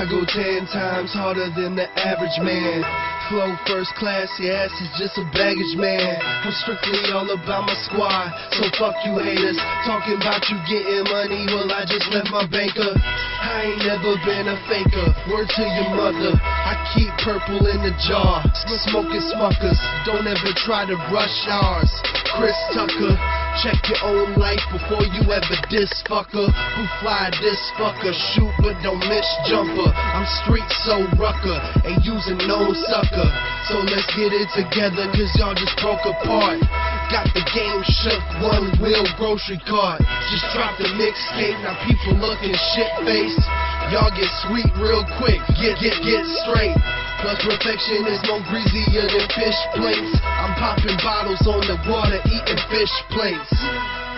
I go ten times harder than the average man. Flow first class, your ass is just a baggage man. I'm strictly all about my squad, so fuck you haters. Talking about you getting money, well I just left my banker. I ain't never been a faker, word to your mother. I keep purple in the jar, smoking smuckers. Don't ever try to Rush Hours. Chris Tucker, check your own life before you ever diss fucker. Who fly this fucker, shoot but don't miss jumper. I'm street so rucker, ain't using no sucker. So let's get it together, cause y'all just broke apart. Got the game shook, one wheel grocery cart. Just dropped the mixtape, now people looking shit faced. Y'all get sweet real quick, get get get straight. Plus perfection is no greasier than fish plates. I'm popping bottles on the water, eating fish plates.